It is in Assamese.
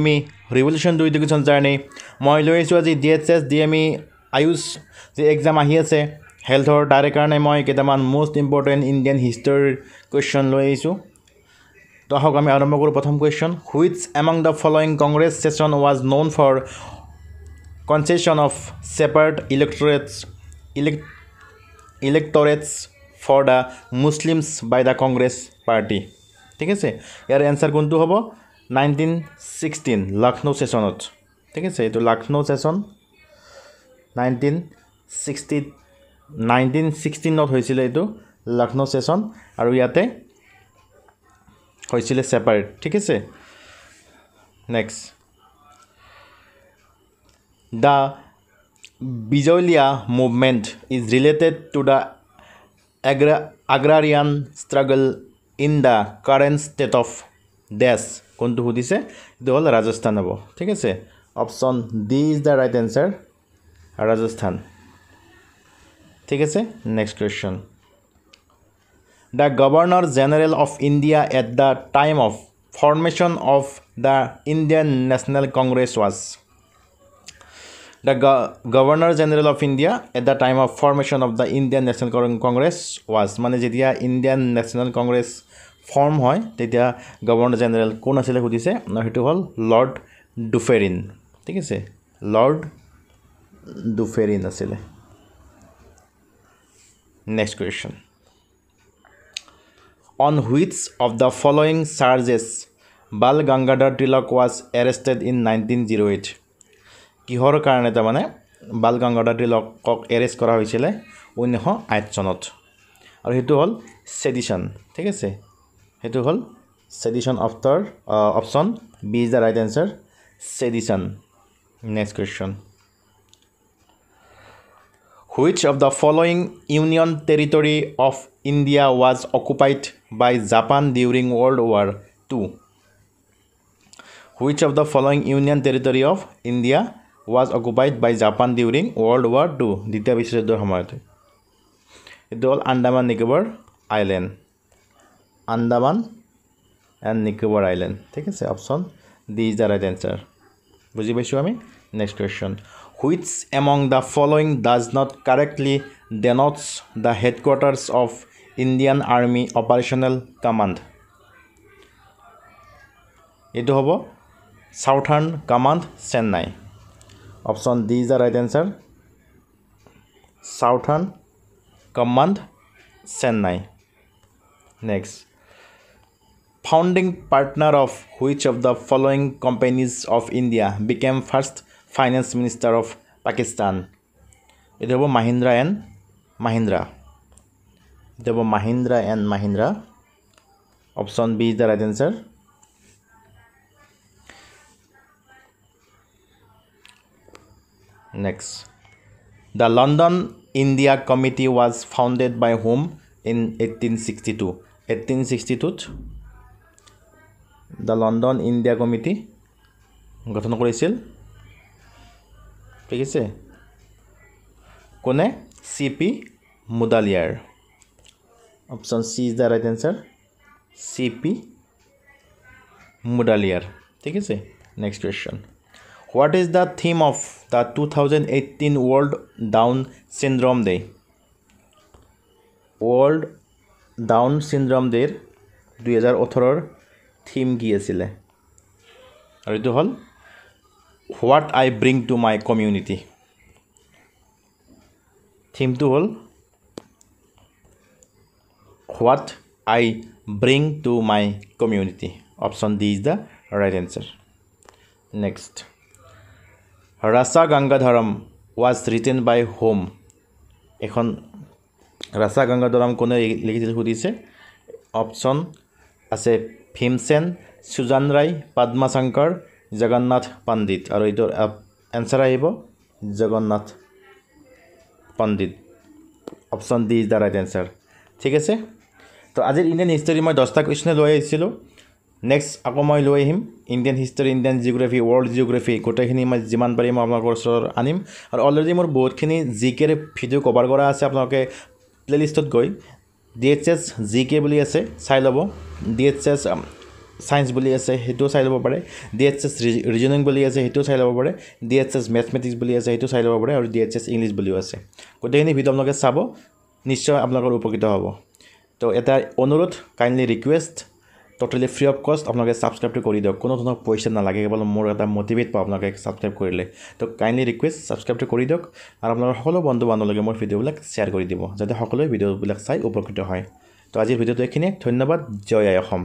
আমি ৰিভলিউশ্যন টু ইডুকেশ্যন জাৰ্ণি। মই লৈ আহিছোঁ আজি D H S D M E AYUSH যি এক্সাম আহি আছে। হেল্থৰ তাৰে কাৰণে মই কেইটামান মষ্ট ইম্পৰ্টেণ্ট ইণ্ডিয়ান হিষ্টৰীৰ কুৱেশ্যন লৈ আহিছোঁ। তো আহক আমি আৰম্ভ কৰোঁ প্ৰথম question which among the following Congress session was known for concession of separate electorates elect electorates for the Muslims by the Congress party ঠিক আছে? ইয়াৰ এনচাৰ কোনটো হ'ব? নাইনটিন ছিক্সটিন লক্ষ্ণৌ ছেশ্যনত ঠিক আছে এইটো Lucknow session nineteen sixty nineteen ছিক্সটিনত হৈছিলে এইটো লক্ষ্ণৌ ছেশ্যন আৰু ইয়াতে হৈছিলে ছেপাৰেট ঠিক আছে? Next the Bijolia movement is related to the agra agrarian struggle in the current state of this কোনটো সুধিছে? এইটো হ'ল ৰাজস্থান হ'ব। ঠিক আছে? Option D is the right answer Rajasthan. ঠিক আছে? Next question the governor general of India at the time of formation of the Indian National Congress was the governor general of India at the time of formation of the Indian National Congress was মানে যেতিয়া ইণ্ডিয়ান নেশ্যনেল কংগ্ৰেছ ফৰ্ম হয় তেতিয়া গভৰ্ণৰ জেনেৰেল কোন আছিলে সুধিছে সেইটো হ'ল লৰ্ড ডুফেৰিন ঠিক আছে? লৰ্ড ডুফেৰিন আছিলে। Next question on which of the following charges Bal Gangadhar Tilak was arrested in nineteen zero' eight কিহৰ কাৰণে তাৰমানে বাল গংগাধৰ তিলকক এৰেষ্ট কৰা হৈছিলে? ঊনৈছশ আঠ চনত। আৰু সেইটো হ'ল ছেডিশ্যন ঠিক আছে? সেইটো হ'ল sedition after option B is the right answer sedition next question which of the following union territory of India was occupied by Japan during World War two which of the following union territory of India was occupied by Japan during World War two দ্বিতীয় বিশ্বযুদ্ধৰ সময়তে। এইটো হ'ল Andaman Nicobar island Andaman and Nicobar island ঠিক আছে option D is the right answer বুজি পাইছোঁ আমি? Next question which among the following does not correctly denotes the headquarters of Indian Army operational command এইটো হ'ব southern command Chennai option D is the right answer southern command Chennai next founding partner of which of the following companies of India became first finance minister of Pakistan এইটো হ'ব মাহিন্দ্ৰা এণ্ড মাহিন্দ্ৰা এইটো হ'ব Mahindra and Mahindra option B is the right answer next the London India committee was founded by Hume in eighteen sixty two eighteen sixty টুত the London India committee গঠন কৰিছিল। ঠিক আছে। কোনে? C P Mudaliar. Option C is the right answer C P Mudaliar. ঠিক আছে। Next question what is the theme of the two thousand eighteen World Down Syndrome Day World Down Syndrome ডেৰ দুহেজাৰ ওঠৰৰ থিম কি আছিলে? আৰু এইটো হ'ল what I bring to my community থিমটো হ'ল what I bring to my community option D is the right answer next Racha Gangadharam was written by Hume এখন ৰাচা গংগাধৰম কোনে লিখিছিল সুধিছে? অপশ্যন আছে ভীমসেন সুজান ৰায় পদ্মা শংকৰ জগন্নাথ পণ্ডিত। আৰু এইটোৰ এনচাৰ আহিব Jagannath Pandit. Option D is the right answer ঠিক আছে? তো আজিৰ ইণ্ডিয়ান হিষ্টৰী মই দহটা কুৱেশ্যনে লৈ আহিছিলোঁ। নেক্সট আকৌ মই লৈ আহিম। Indian history Indian geography world geography গোটেইখিনি মই যিমান পাৰিম মই আপোনালোকৰ ওচৰত আনিম। আৰু অলৰেডি মোৰ বহুতখিনি জি কেৰ ভিডিঅ' কভাৰ কৰা আছে আপোনালোকে প্লে'লিষ্টত গৈ। D H S G K বুলি আছে চাই ল'ব। ডি এইচ এছ ছায়েন্স বুলি আছে সেইটোও চাই ল'ব পাৰে। ডি এইচ এছ ৰিজনিং বুলি আছে সেইটোও চাই ল'ব পাৰে। ডি এইচ এছ মেথমেটিক্স বুলি আছে সেইটো চাই ল'ব পাৰে। আৰু ডি এইচ এছ ইংলিছ বুলিও আছে। গোটেইখিনি ভিডিঅ' আপোনালোকে চাব নিশ্চয় আপোনালোকৰ উপকৃত হ'ব। তো এটা অনুৰোধ kindly request totally free of cost আপোনালোকে ছাবস্ক্ৰাইবটো কৰি দিয়ক কোনো ধৰণৰ পইচা নালাগে কেৱল মোৰ এটা মটিভেট পাওঁ আপোনালোকে ছাবস্ক্ৰাইব কৰিলে তো কাইণ্ডলি ৰিকুৱেষ্ট ছাবস্ক্ৰাইবটো কৰি দিয়ক আৰু আপোনালোকৰ সকলো বন্ধু বান্ধৱলৈকে মোৰ ভিডিঅ'বিলাক শ্বেয়াৰ কৰি দিব যাতে সকলোৱে ভিডিঅ'বিলাক চাই উপকৃত হয়। তো আজিৰ ভিডিঅ'টো এইখিনিয়ে ধন্যবাদ। জয় আই অসম।